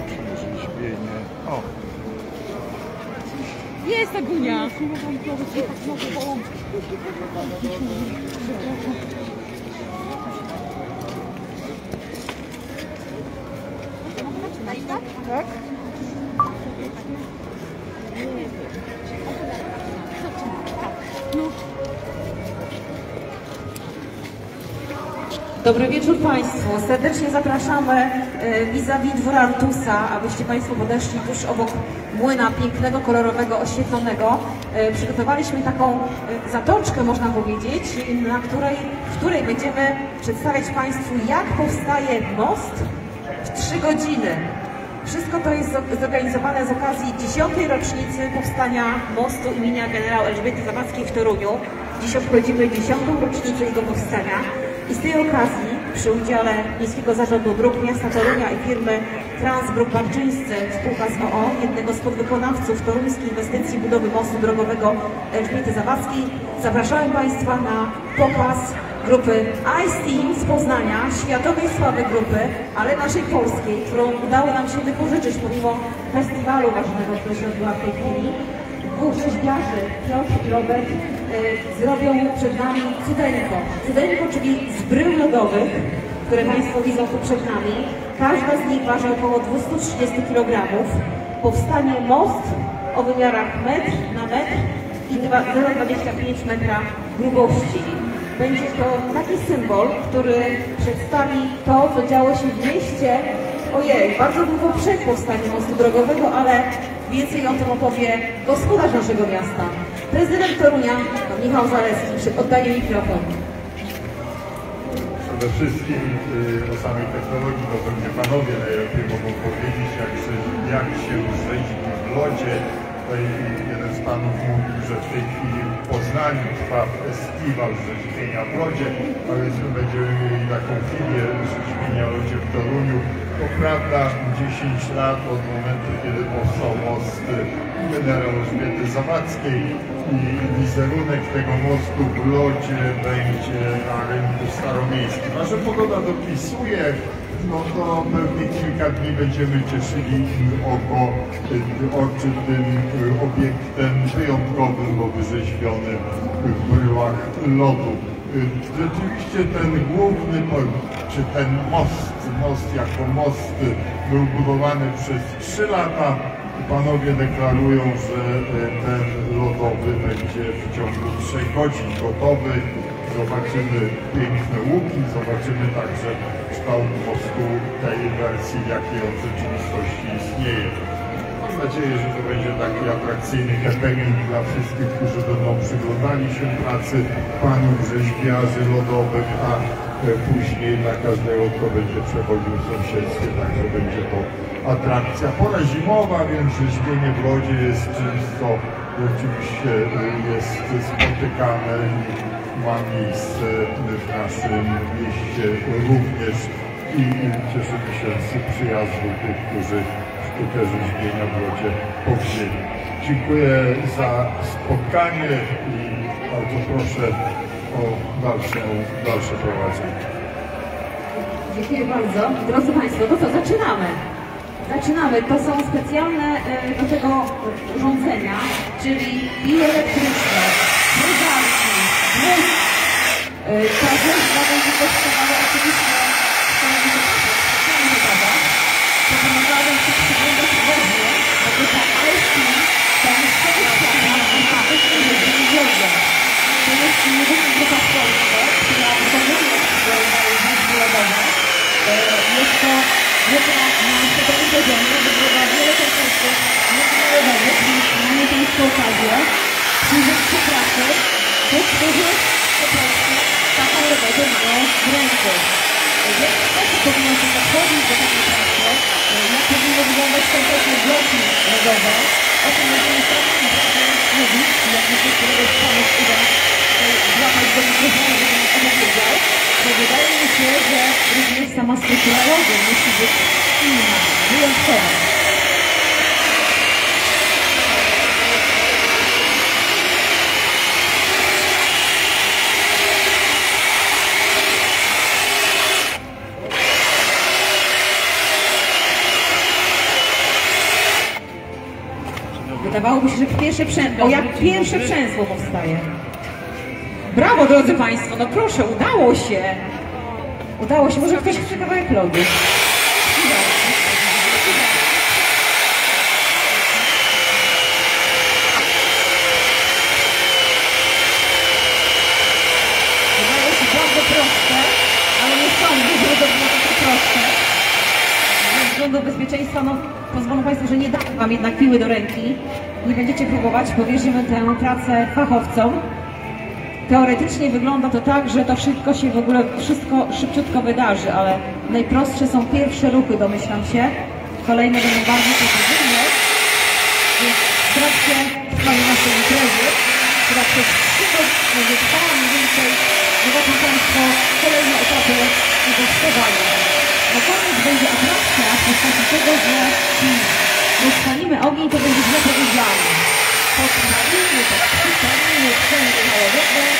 się rozpocznie rzeźbienie. O, Jest Agunia! Tak? Dobry wieczór Państwu. Serdecznie zapraszamy e, vis-a-vis dwora Artusa, abyście Państwo podeszli tuż obok młyna pięknego, kolorowego, oświetlonego. E, Przygotowaliśmy taką e, zatoczkę, można powiedzieć, na której, w której będziemy przedstawiać Państwu, jak powstaje most w trzy godziny. Wszystko to jest zo- zorganizowane z okazji 10. rocznicy powstania mostu imienia generała Elżbiety Zawadzkiej w Toruniu. Dziś obchodzimy 10. rocznicę jego powstania i z tej okazji przy udziale Miejskiego Zarządu Dróg Miasta Torunia i firmy Transgroup Barczyńscy spółka z OO, jednego z podwykonawców toruńskiej inwestycji budowy mostu drogowego Elżbiety Zawadzkiej, zapraszałem Państwa na pokaz grupy Ice Team z Poznania, światowej sławy grupy, ale naszej polskiej, którą udało nam się wypożyczyć pomimo festiwalu ważnego, który się odbywa w tej chwili. Dwóch rzeźbiarzy, Piotr i Robert, e, zrobią przed nami cudeńko. Cudeńko, czyli z brył lodowych, które Państwo widzą tu przed nami. Każda z nich waży około 230 kg. Powstanie most o wymiarach metr na metr i dwa- 0,25 metra grubości. Będzie to taki symbol, który przedstawi to, co działo się w mieście, ojej, bardzo długo przed powstaniem mostu drogowego, ale więcej o tym opowie gospodarz naszego miasta. Prezydent Torunia, pan Michał Zaleski, oddaję mikrofon. Przede wszystkim y, o samej technologii to pewnie panowie najlepiej mogą powiedzieć, jak, się, jak się rzeźbi w lodzie. Tutaj jeden z panów mówił, że w tej chwili w Poznaniu trwa festiwal rzeźbienia w lodzie, a więc my będziemy mieli taką chwilę rzeźbienia w lodzie w Toruniu. To prawda, 10 lat od momentu, kiedy powstał most generał Elżbiety Zawadzkiej i wizerunek tego mostu w lodzie będzie na rynku staromiejskim. A że pogoda dopisuje, no to pewnie kilka dni będziemy cieszyli oko, oczy tym obiektem wyjątkowym, bo wyrzeźbionym w bryłach lodu. Rzeczywiście ten główny, czy ten most, most jako most był budowany przez trzy lata. Panowie deklarują, że e, ten lodowy będzie w ciągu 3 godzin gotowy. Zobaczymy piękne łuki, zobaczymy także kształt mostu tej wersji, jakiej on w rzeczywistości istnieje. Mam nadzieję, że to będzie taki atrakcyjny happening dla wszystkich, którzy będą przyglądali się pracy panów rzeźbiarzy lodowych, a później dla każdego, kto będzie przechodził w sąsiedztwie, także będzie to atrakcja. Pora zimowa, więc rzeźbienie w lodzie jest czymś, co rzeczywiście e, jest spotykane i ma miejsce w naszym mieście również i cieszymy się z przyjazdu tych, którzy sztukę rzeźbienia w lodzie powzięli. Dziękuję za spotkanie i bardzo proszę o dalsze, dalsze prowadzenie. Dziękuję bardzo. Drodzy Państwo, to co, zaczynamy. Zaczynamy. To są specjalne e, do tego urządzenia, czyli piły elektryczne, wóz. E, Ta rzeźba będzie kosztowała oczywiście stanowisko specjalnie wypada. Proponowałabym się przyglądać uważnie, bo to ta IC, ta szczęścia, ma wysokie rzeźbienie To jest jedyna grupa w Polsce, która wykonuje rzeźby lodowe. E, Jest to grupa na światowym poziomie, wygrywa wiele konkursów międzynarodowych, więc mamy Państwo okazję się pracy tych, którzy po prostu taką mają w. W jaki sposób powinno się podchodzić do takiej pracy, jak powinny wyglądać konkretne bloki lodowe, o tym będziemy starać się mówić, jak myślę, któregoś z Panów uda złapać do mikrofonu, żeby nam opowiedział, bo wydaje mi się, że również sama struktura lodu musi być inna, wyjątkowa. Wydawałoby się, że pierwsze przęsło, jak pierwsze przęsło powstaje. Brawo drodzy Państwo, no proszę, udało się. Udało się, może ktoś chce kawałek lodu. Względu bezpieczeństwa, no pozwolą Państwo, że nie dam Wam jednak piły do ręki. Nie będziecie próbować, powierzymy tę pracę fachowcom. Teoretycznie wygląda to tak, że to wszystko się w ogóle, wszystko szybciutko wydarzy, ale najprostsze są pierwsze ruchy, domyślam się. Kolejne będą bardziej precyzyjne. Więc w trakcie trwania naszej imprezy, która przez trzy godziny będzie mniej więcej, zobaczą Państwo kolejne etapy tego wstawania. Na koniec będzie atrakcja w postaci tego, że jeśli rozpalimy ogień, to będzie źle powiedziane. Podpalimy, podpalimy wszędzie małego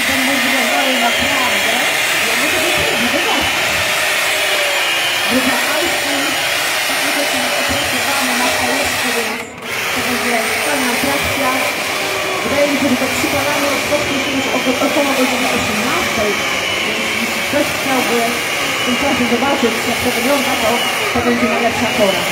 i będą wyglądały naprawdę, ja mogę powiedzieć, wygodnie. Grupa Alfin, takie rzeczy opracowane na jeszcze, więc to będzie fajna atrakcja. Wydaje mi się, że to przypalanie rozpocznie się już oko- około godziny 18. Więc jeśli ktoś chciałby w tym czasie zobaczyć, jak to wygląda, to to będzie najlepsza pora.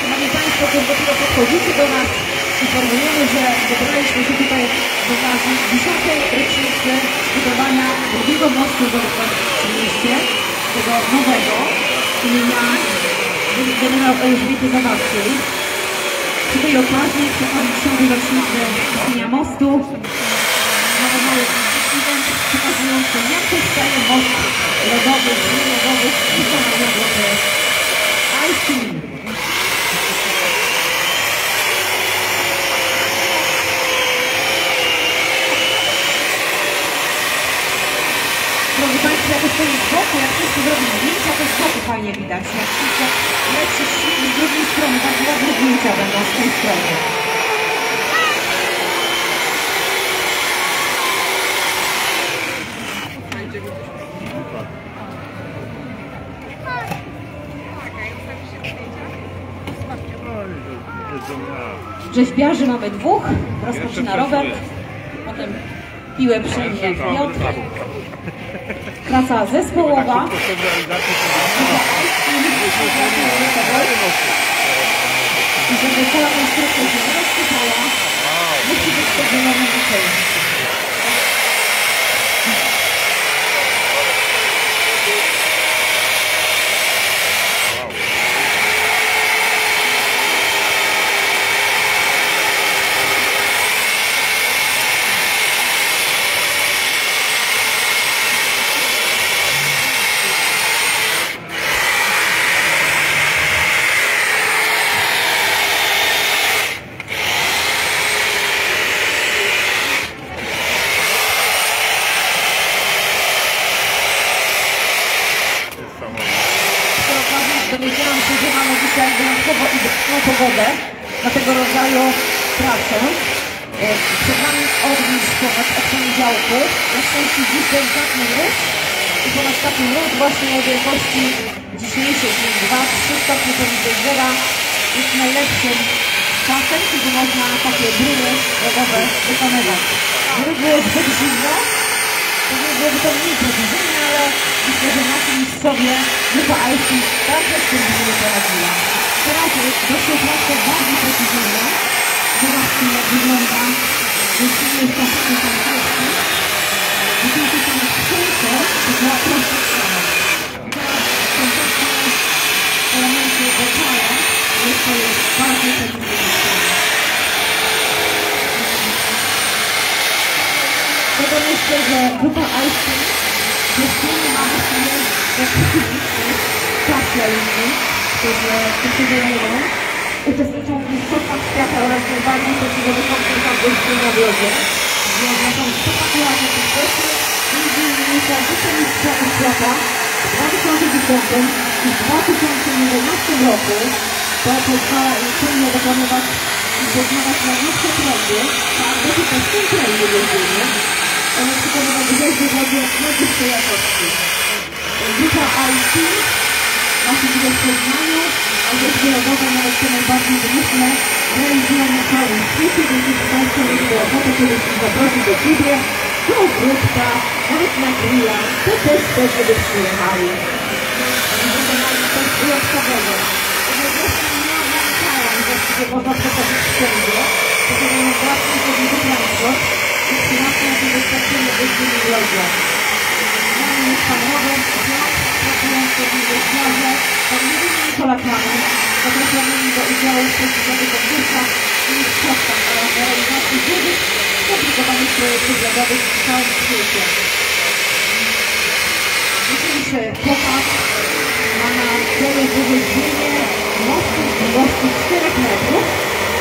Szanowni Państwo, którzy dopiero podchodzicie do nas, informujemy, że zebraliśmy się tutaj z okazji 10. rocznicy budowania drugiego mostu do w mieście, tego nowego, imienia generał Elżbiety Zawadzkiej. Przy tej okazji, okazji 10. rocznicy istnienia mostu, mamy mały event pokazujący, jak powstaje most lodowy, lodowy, i to lodowy Ice Drodzy Państwo, jak stoi z boku, jak wszyscy zrobić zdjęcia, to z boku fajnie widać. Jak wszyscy leci z drugiej strony, tak ładne zdjęcia będą z tej strony. Rzeźbiarzy mamy dwóch, rozpoczyna Robert, potem piłę przejmie Piotr. Praca zespołowa. I żeby cała konstrukcja się rozsypała, musi być podzielona na części. Przy okazji dowiedziałam się, dzisiaj wyjątkowo idealną pogodę na tego rodzaju pracę. E, Przed nami ognisko od, poniedziałku. Na szczęście dziś delikatny mróz i po następnym mróz właśnie o wielkości dzisiejszej, czyli 2-3 stopnie poniżej zera jest najlepszym czasem, kiedy można takie bryły rogowe wykonywać. Gdyby było zbyt nie byłoby to mniej precyzyjne, ale myślę, że nasi mistrzowie grupa IC bardzo z tym sobie poradziła. Teraz doszło troszkę bardziej precyzyjne. Zobaczcie jak wygląda jest to takie konkretne. Widzicie ten skrzynkor, to była prosta strona. Teraz konkretne elementy boczają, jeszcze jest bardziej precyzyjne. Myślę, że grupa IC Dziewczyny mamy sobie jak przeciwnicy specjaliści, którzy którzy zajmują, uczestniczą w mistrzostwach świata oraz najbardziej prestiżowych konkursach gościnnych w Lodzie. Więc są spektakularne sukcesy, między innymi są wicemistrzami świata w 2010 i w 2011 roku. To pozwala im czynnie dokonywać i poznawać najnowsze trendy, a aby też w tym trendzie jeździmy. One przykładowo jeździ w wodzie najwyższej jakości. Grupa IT, nasi widok w a rzeczy rogowe nawet te najbardziej wymyślne realizują cały świecie, więc jeśli Państwo mieli ochotę kogoś zaprosić do siebie, do ogródka, nawet na grilla, to też pewnie by przyjechali. Właściwie można przechodzić wszędzie, posiadają własny chodniczy transport Polakami, zapraszanymi do udziału w prestiżowych konkursach i spotkach oraz realizacji dużych, skomplikowanych projektów lodowych w całym świecie. Dzisiejszy pokaz ma na celu wywiezienie mostu długości 4 metrów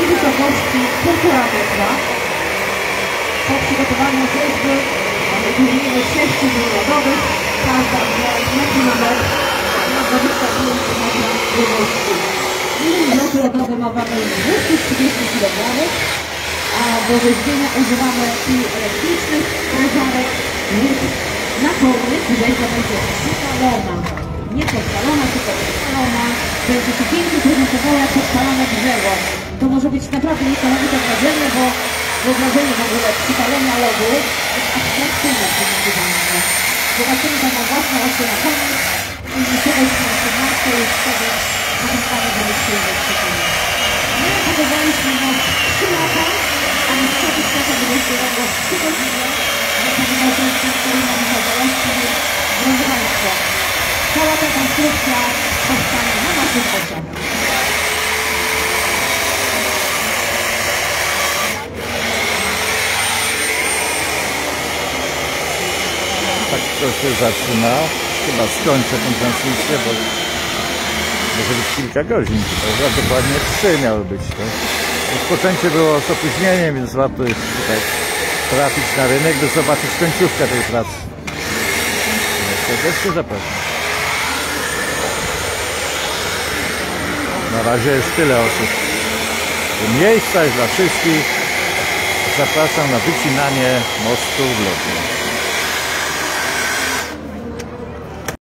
i wysokości 1,5 metra. Przygotowaniu rzeźby wymienimy 6 dni lodowych, każda metr na metr na 25 metra długości. Jeden blok lodowy ma wagę 230 kg, a do rzeźbienia używamy kół elektrycznych, sprężarek lub napornych, rzeźba będzie przypalona. Nie podpalona, tylko przypalona. Będzie się pięknie prezentowało jak podpalone drzewo. To może być naprawdę niesamowite wrażenie, bo wyobrażenie w ogóle przypalenia lodu jest abstrakcyjne przygotowanie. Zobaczymy tam na własne oczy na koniec i czegoś na 18 już sobie zapraszamy do wyjścia przypalenia. My budowaliśmy most 3 lata, a niestety świata wydłużyło 3 godziny. Zapominał ten który nam zawołaliśmy, więc drodzy Państwo, cała ta konstrukcja powstanie na naszych oczach. To się zaczyna. Chyba skończę tę transmisję, bo może być kilka godzin, prawda? Dokładnie trzy miały być. To. Rozpoczęcie było z opóźnieniem, więc warto jest tutaj trafić na rynek, by zobaczyć końcówkę tej pracy. Serdecznie zapraszam. Na razie jest tyle osób. Miejsca jest dla wszystkich. Zapraszam na wycinanie mostu w Lodnie.